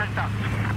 Rest up.